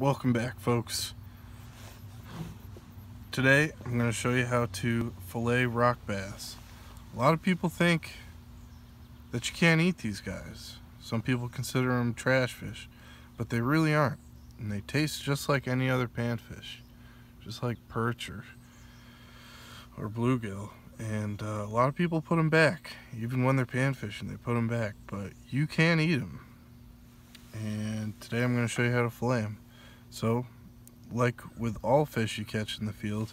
welcome back folks. Today I'm going to show you how to fillet rock bass. A lot of people think that you can't eat these guys. Some people consider them trash fish, but they really aren't. And they taste just like any other panfish, just like perch or, or bluegill. And uh, a lot of people put them back, even when they're panfishing, they put them back. But you can eat them. And today I'm going to show you how to fillet them. So, like with all fish you catch in the field,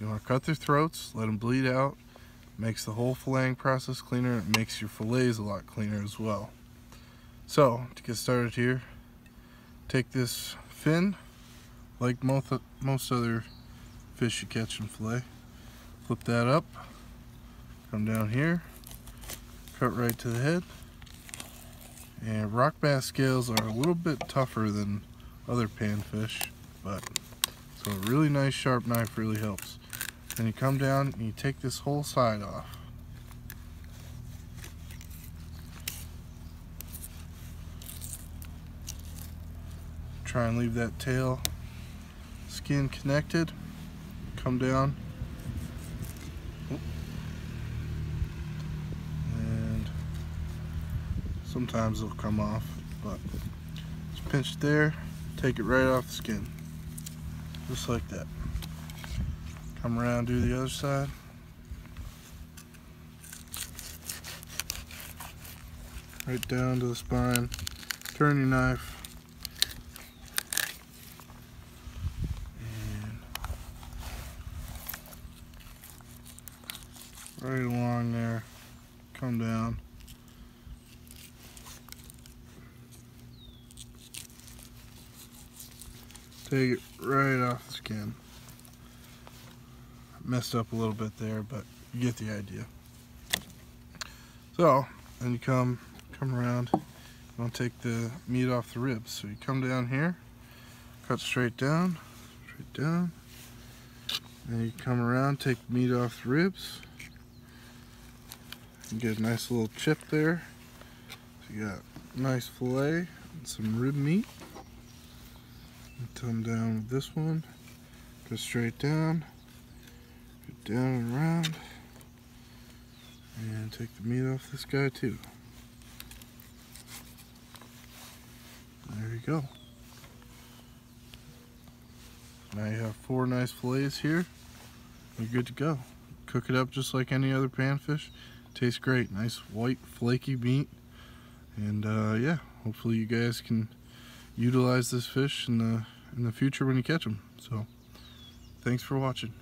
you want to cut their throats, let them bleed out, makes the whole filleting process cleaner, it makes your fillets a lot cleaner as well. So, to get started here, take this fin, like most, most other fish you catch in fillet, flip that up, come down here, cut right to the head, and rock bass scales are a little bit tougher than other panfish, but so a really nice sharp knife really helps. Then you come down and you take this whole side off. Try and leave that tail skin connected. Come down. And sometimes it'll come off, but just pinch there take it right off the skin. Just like that. Come around do the other side. Right down to the spine. Turn your knife. Right along there. Come down Take it right off the skin. Messed up a little bit there, but you get the idea. So, then you come come around. You want to take the meat off the ribs. So you come down here, cut straight down, straight down. And you come around, take the meat off the ribs. You get a nice little chip there. So you got nice fillet and some rib meat come down with this one. Go straight down. Go down and around. And take the meat off this guy too. There you go. Now you have four nice fillets here. You're good to go. Cook it up just like any other panfish. Tastes great. Nice white flaky meat. And uh, yeah hopefully you guys can utilize this fish in the in the future when you catch them. So, thanks for watching.